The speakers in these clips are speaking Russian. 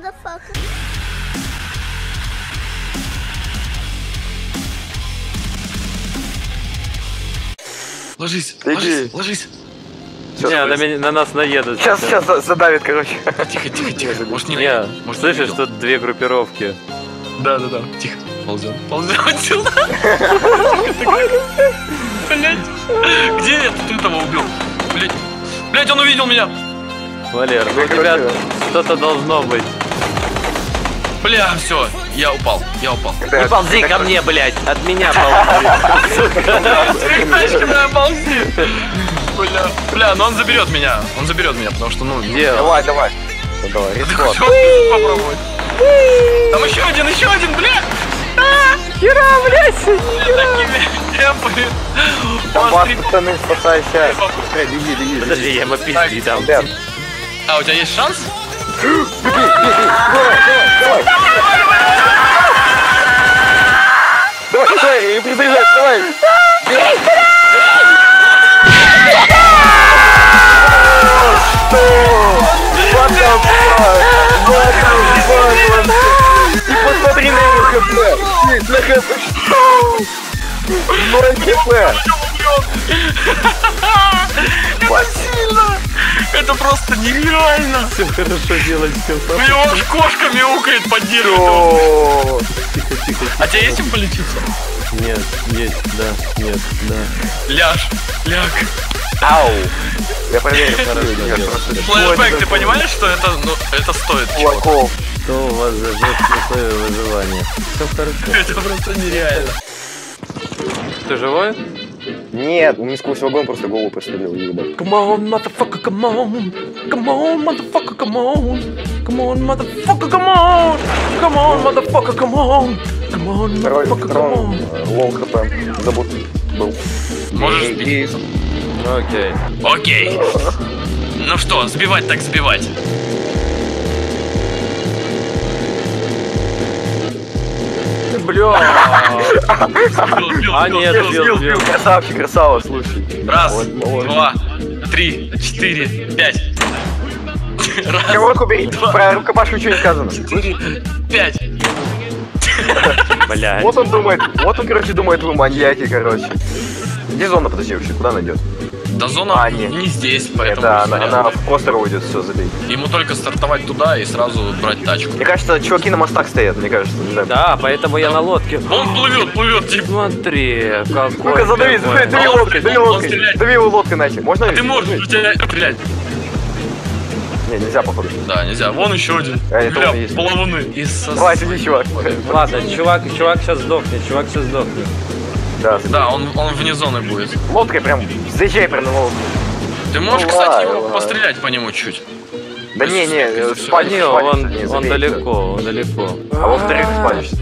motherfucker. Ложись, Иди. ложись, ложись. Не, на, меня- на нас наедут. Сейчас, сейчас за- задавит, короче. Тихо, тихо, тихо. Может не Не, может, слышишь, тут две группировки. Да, да, да. Тихо. Ползем. Ползем отсюда. Блять. Где я тут этого убил? Блять. Блять, он увидел меня. Валер, ну у тебя что-то должно быть. Бля, все, я упал, я упал. Не ползи ко мне, блядь, от меня ползи. Да, ползи. Бля, бля, но он заберет меня. Он заберет меня, потому что, ну, Где? Давай, давай. Давай, рискот. попробовать? Там еще один, еще один, бля! Хера, блядь! Такими темпами. Там пацаны, спасайся. Беги, беги. Подожди, я ему пизди дам. Дэн, А, у тебя есть шанс? Давай, давай, и призаряжай, давай. Что? What the fuck? What the fuck? И посмотри на его хп. На хп. Ноль хп. Это сильно! Это просто нереально! Все хорошо делать, все У него аж кошка мяукает под деревом. Тихо, тихо, А тебе есть чем полечиться? Нет, есть, да, нет, да. Ляж, ляг. Ау. Я проверю, Флэшбэк, ты понимаешь, что это, ну, это стоит чего? Кулаков. Что у вас за жесткие условия выживания? Все хорошо. Это просто нереально. Ты живой? Нет, не сквозь вагон просто голову прострелил, ебать. Come on, motherfucker, come on. Come on, motherfucker, come on. Come on, motherfucker, come on. Come on, motherfucker, come on. Come on, Второй, motherfucker, come второй, on. э, лоу хп. Забыл. Был. Можешь. Окей. Окей. Ну что, сбивать так сбивать. Бля. А, нет, сбил, сбил. Красавчик, красава, слушай. Раз, два, три, четыре, пять. Раз, Короткую бери, про рукопашку ничего не сказано. пять. Бля. Вот он думает, вот он, короче, думает, вы маньяки, короче. Где зона, подожди, вообще, куда она идет? Да зона А, нет. не здесь, поэтому Это она, она в постер уйдет, все, забей. ему только стартовать туда и сразу брать тачку. Мне кажется, чуваки на мостах стоят, мне кажется, не знаю. Да, поэтому я на лодке. Он плывет, плывет, типа. Смотри, какой Ну-ка, задави, дави лодкой, дави лодкой. Дави его лодкой нахер. Можно? Ты можешь, у тебя стрелять. Не, нельзя, походу. Да, нельзя. Вон еще один. А, это Бля, половуны. И со- Давай, сиди, чувак. Ладно, чувак, чувак сейчас сдохнет, чувак сейчас сдохнет. Да. Да, он, он вне зоны будет. лодкой прям, заезжай прям на лодку. Ты можешь, кстати, его пострелять по нему чуть. Да не, не, э, Не, спалишь, он, он далеко, он далеко. А во-вторых, спалишься.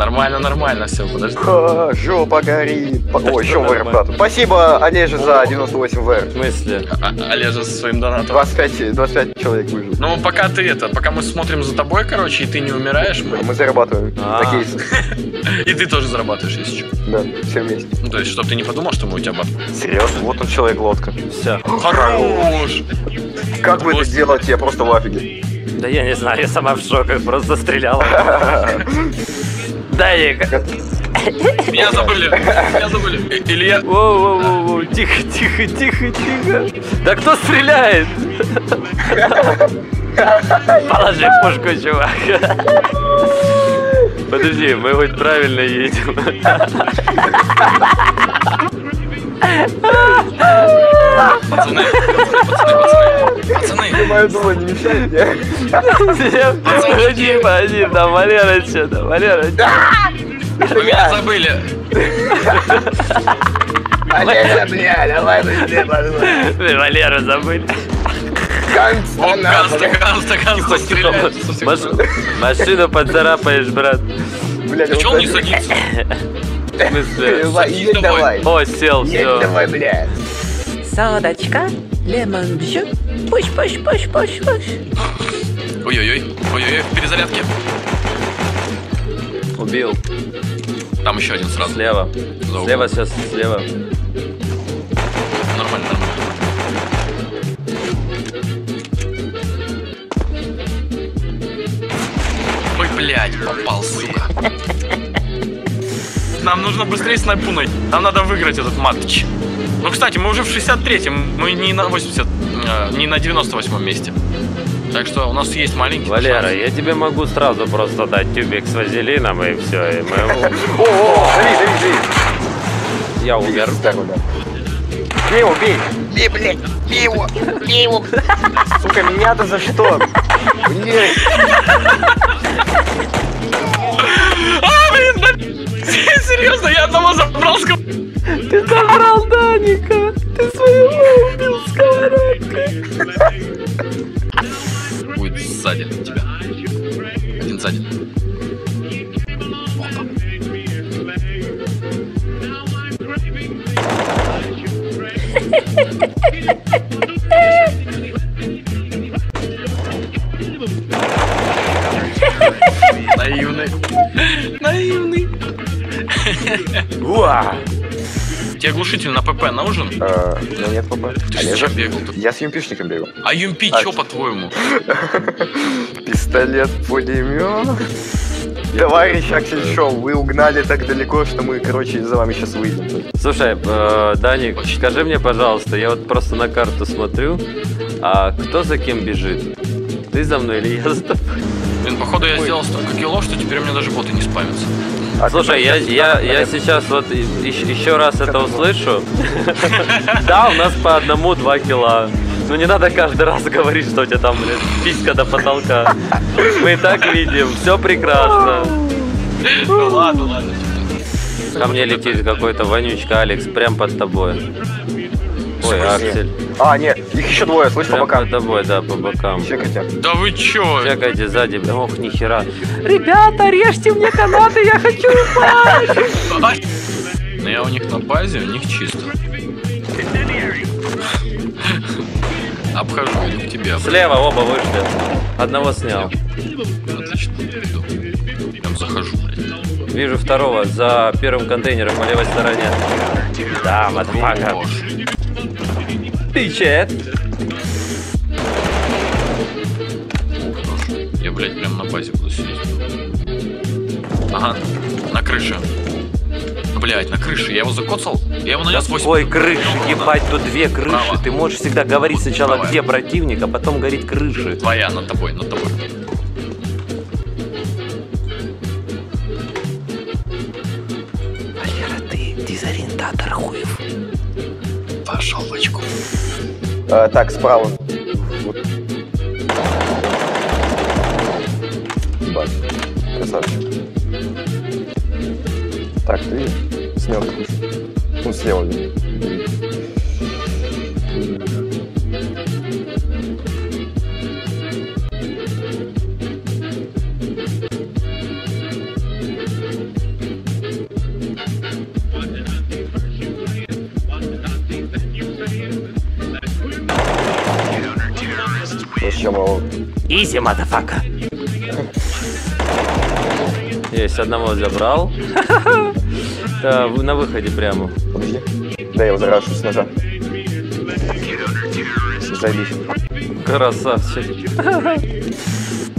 Нормально, нормально, все, подожди. Ха, жопа горит. О, еще ВР вкату. Спасибо, Олеже, за 98 ВР. В смысле? А- Олежа со своим донатом. 25, 25 человек выжил. Ну, пока ты это, пока мы смотрим за тобой, короче, и ты не умираешь, мы... Мы зарабатываем кейсы. и ты тоже зарабатываешь, если что. Да, все вместе. Ну, то есть, чтобы ты не подумал, что мы у тебя бат. Серьезно? Вот он человек-лодка. Все. Хорош! Как вы это делаете? Я просто в афиге. Да я не знаю, я сама в шоке, просто стреляла. Да, я... Меня забыли, меня забыли. И- Или я... Воу-воу-воу, тихо, тихо, тихо, тихо. Да кто стреляет? Положи пушку, чувак. Подожди, мы хоть правильно едем. Пацаны, пацаны, пацаны, пацаны. Мое думаю, не мешает мне. Погоди, погоди, да, Валера, что, да, Валера. Вы меня забыли. Валера забыли. О, ганста, ганста, ганста стреляет. со всех Маш- сторон. Машину поцарапаешь, брат. Блядь, А чё он не садится? Смысле? Садись давай. О, сел, все. давай, блядь. Содочка, лемон бжу, Пусть, пусть, пусть, пусть, пусть. Ой-ой-ой, ой-ой-ой, перезарядки. Убил. Там еще один сразу. Слева. За слева сейчас, слева. Нормально, нормально. Ой, блядь, попал, сука. Нам нужно быстрее снайпунуть. Нам надо выиграть этот матч. Ну, кстати, мы уже в 63-м, мы не на 80 не на 98-м месте. Так что у нас есть маленький Валера, шанс. я тебе могу сразу просто дать тюбик с вазелином и все, и мы... О, дави, дави, дави. Я умер. Бей его, бей. Бей, блядь, бей его, бей его. Сука, меня-то за что? Блядь. А, блин, да- Серьезно, я одного забрал с Ты забрал Даника! Ты своего убил сковородкой! Будет сзади тебя. Один сзади. Наивный. Наивный. Уа. Тебе глушитель на ПП нужен? Э, Ну нет, папа. Ты А же я зачем же- бегал тут? Я с юмпишником бегал. А юмпи А, чё, по-твоему? Пистолет, пулемет. Товарищ Аксель Шоу, вы угнали так далеко, что мы, короче, за вами сейчас выйдем. Слушай, э, Даник, скажи мне, пожалуйста, я вот просто на карту смотрю, а кто за кем бежит? Ты за мной или я за тобой? Блин, походу я сделал столько кило, что теперь у меня даже боты не спамятся. А Слушай, я, я, я сейчас вот еще раз это услышу. Да, у нас по одному два кило. Ну не надо каждый раз говорить, что у тебя там, блин, писька до потолка. Мы и так видим, все прекрасно. Ну ладно, ладно. Ко мне летит какой-то вонючка Алекс прям под тобой. Ой, Аксель. А, нет, их еще двое, слышь, по Прям бокам. под тобой, да, по бокам. Чекайте. Да вы чё? Чекайте сзади, ох, нихера. Ребята, режьте мне канаты, я хочу упасть! А, Ну я у них на базе, у них чисто. Обхожу, иду к тебе. Слева оба вышли. Одного снял. Отлично. Иду. Прям захожу, блядь. Вижу второго за первым контейнером по левой стороне. Да, мадфака. Хорош. Ты чет? Ух, хорош. Я, блядь, прям на базе буду сидеть. Ага, на крыше. Блядь, на крыше. Я его закоцал. Я его нанес 8. Ой, крыши, ебать, тут две крыши. Право. Ты можешь всегда говорить сначала, правая. где противник, а потом говорить крыши. Твоя, над тобой, над тобой. Э, так, справа. Вот. Красавчик. Так, ты кушай. Ну, слева. Его? Изи, мадафака. Есть, одного забрал. Да, на выходе прямо. Подожди. Да, я его зарашу с ножа. Зайдись. Красавчик.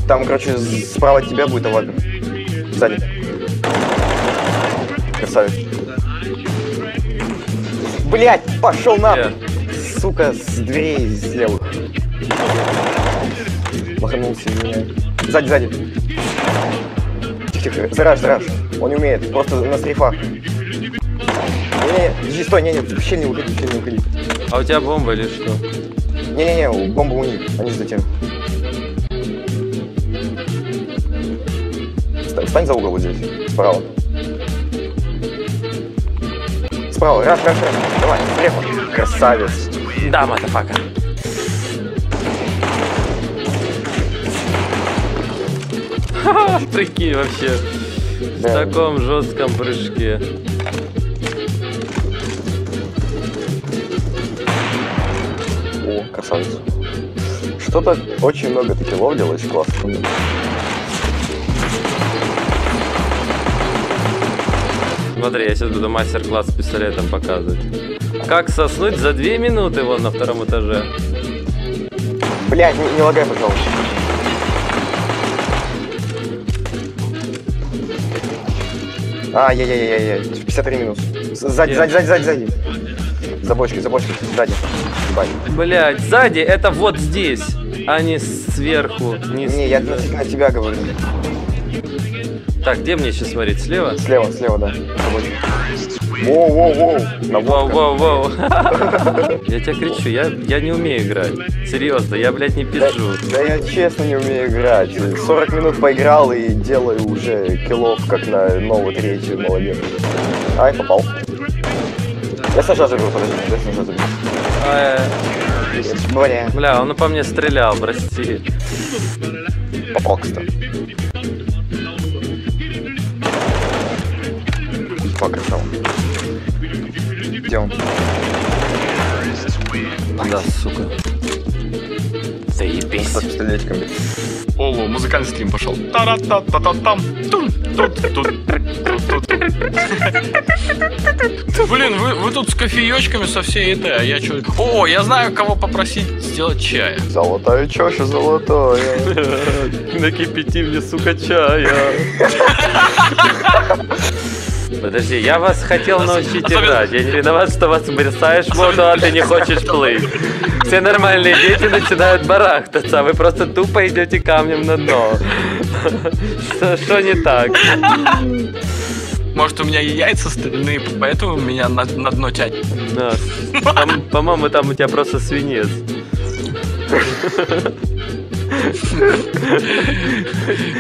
Там, короче, справа от тебя будет авага. Сзади. Красавец. Блять, пошел на. Где? Сука, с дверей слева. Извиняюсь. Сзади, сзади. Тихо, тихо. Зараж, зараж. Он не умеет. Просто на стрейфах. Не-не-не, держи, стой, не-не, в щель не уходи, в щель не уходи. А у тебя бомба или что? Не-не-не, бомба у них, они за. Ста- Встань за угол вот здесь, справа. Справа, раз, раз, раз. Давай, слева. Красавец. Да, мадафака. Прикинь вообще. В таком жестком прыжке. О, красавец. Что-то очень много таки ловилось, классно. Смотри, я сейчас буду мастер-класс с пистолетом показывать. Как соснуть за две минуты вон на втором этаже. Блять, не, не лагай, пожалуйста. А, яй-яй-яй-яй, 53 минус. Сзади, сзади, сзади, сзади, сзади. За бочкой, за бочкой, сзади. Ебать. Блять, сзади это вот здесь, а не сверху. Не Не, я относительно тебя говорю. Так, где мне сейчас смотреть? Слева? Слева, слева, да. За бочкой. Воу-воу-воу. Воу, воу, воу. Я тебя кричу, я, я не умею играть. Серьезно, я, блядь, не пизжу. Да я честно не умею играть. 40 минут поиграл и делаю уже киллов, как на новую третью, молодец. Ай, попал. Я сначала заберу, подожди, я сначала заберу. А, Бля, Бля, он по мне стрелял, прости. попал, кстати. Покрышал. Где он? Да, сука. Заебись. С пистолетиками. Ого, музыкальный стрим пошел. Та-ра-та-та-та-там. Тун, тут, тут, тут, тут, тут. Блин, вы, вы тут с кофеечками со всей этой, а я что? О, я знаю, кого попросить сделать чая. Золотая чаша, золотая. Накипяти мне, сука, чая. Подожди, я вас хотел научить играть. Я не виноват, что вас бросаешь в воду, а ты не хочешь плыть. Все нормальные дети начинают барахтаться, а вы просто тупо идете камнем на дно. Что- не так? Может, у меня и яйца стальные, поэтому меня на, на дно тянет. Да. Там, По-моему, там у тебя просто свинец.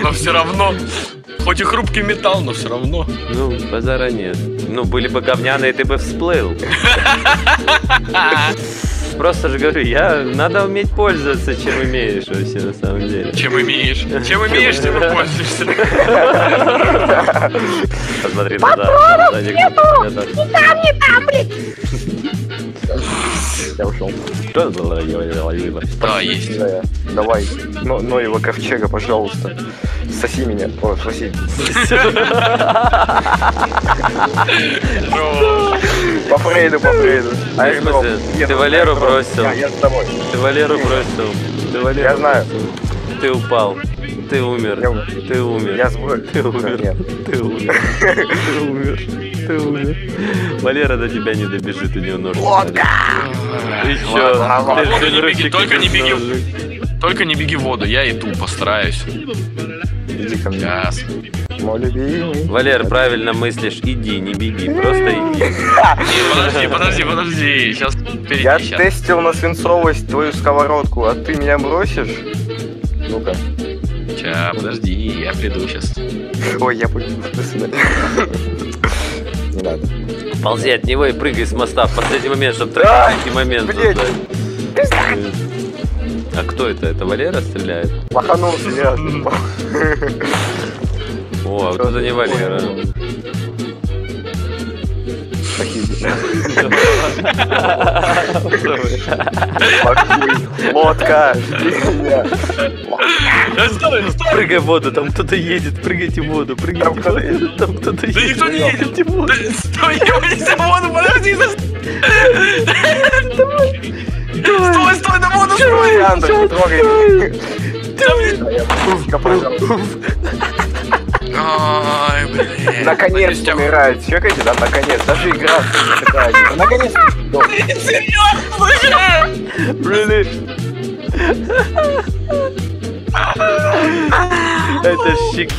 Но все равно, хоть и хрупкий металл, но все равно. Ну, базара нет. Ну, были бы говняные, ты бы всплыл. Просто же говорю, я надо уметь пользоваться, чем имеешь вообще на самом деле. Чем имеешь? Чем имеешь, тем и пользуешься. Посмотри туда. Сзади кто-то. Я ушел. Что было? Да, есть. Да, я. Давай, но, Ноева ковчега, пожалуйста. Соси меня. О, соси. По Фрейду, по Фрейду. В смысле? Ты Валеру бросил? Я, я с тобой. Ты Валеру бросил. Ты Валеру Я знаю. Ты упал. Ты умер. Я. Ты умер. Я сброю. Ты умер. Ты умер. Ты умер. Ты умер. Валера до тебя не добежит, у него нож. Лодка! Ты чё? Ладно, Ты ладно, же не беги, руки только не беги. Только не беги в воду, я иду, постараюсь. Иди ко мне. Сейчас. Мой любимый. Валер, правильно мыслишь, иди, не беги, просто иди. Подожди, подожди, подожди. Сейчас впереди, Я тестил на свинцовость твою сковородку, а ты меня бросишь? Ну-ка. Ща, подожди, я приду сейчас. Ой, я понял. До свидания. Не надо. Ползи от него и прыгай с моста в последний момент, чтобы Ай, трагический момент блядь. А кто это? Это Валера стреляет? Лоханулся, я. О, а вот это не Валера. Лодка. Прыгай в воду, там кто-то едет, прыгайте в воду, прыгайте Там в воду, там кто-то едет. Да никто не едет. Стой, в воду, подожди. Стой, стой, на воду, стой. Андр, не трогай. Пушка, пожалуйста. Ай, блин. Наконец умирает. Чекайте, да, наконец. Даже игра такая. Наконец. Ну, тебя- Серьезно? Really? Это щик.